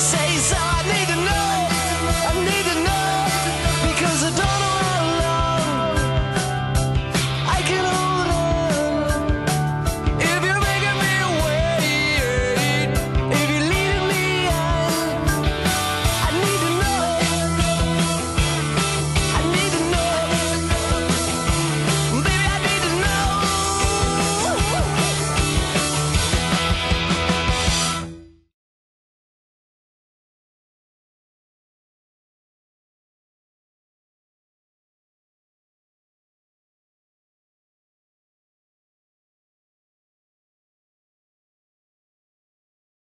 say